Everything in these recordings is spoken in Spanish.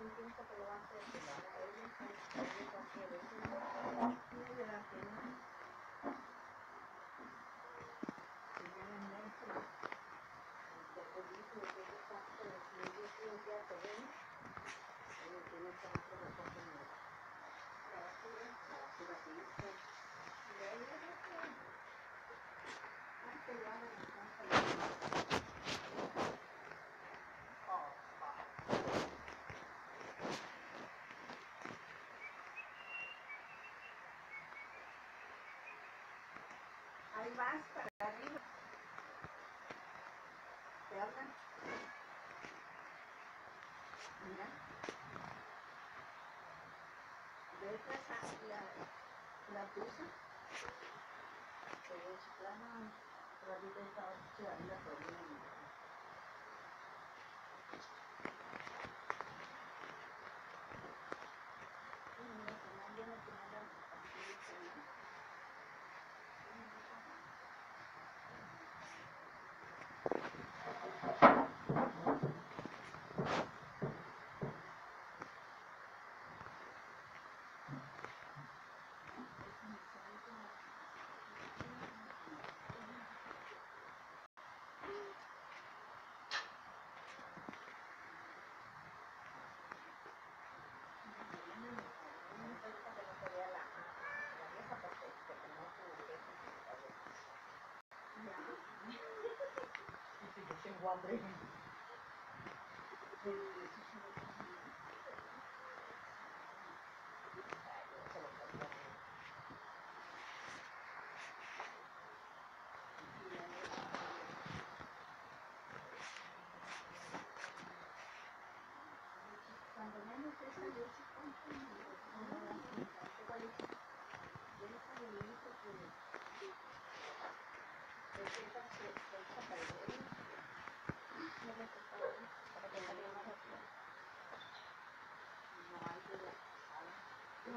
un tiempo que lo a hacer. hay más para arriba. ¿Te hablan? Mira. ¿Ves la, la, la pusa? Se ve su plano, pero ahorita está oxidada la problema. Padre.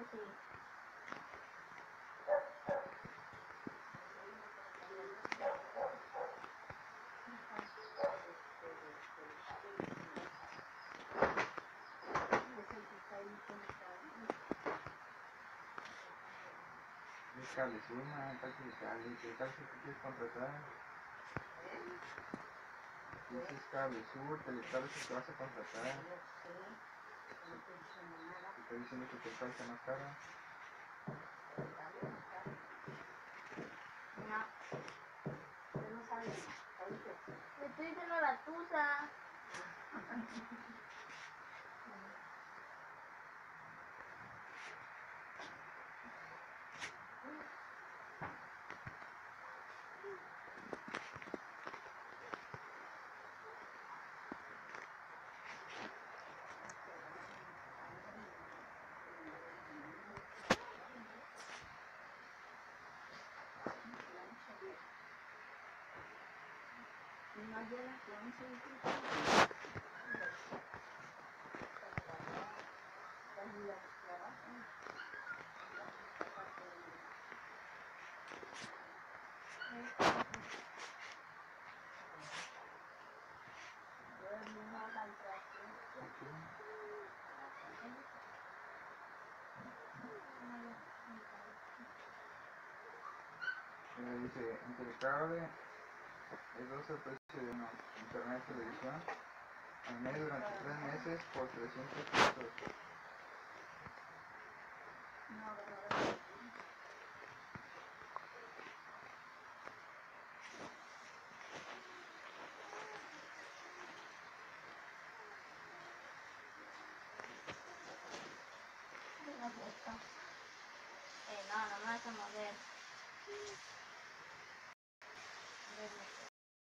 Buscarles una, buscarles, buscarles que quieres contratar. Dices cable sur, que vas a contratar. Está diciendo que te falta más cara. No. No sabe. Me estoy diciendo la tusa. dice intercable el 12% pagará al durante tres meses por 300 pesos. Eh, no, no me vas a mover.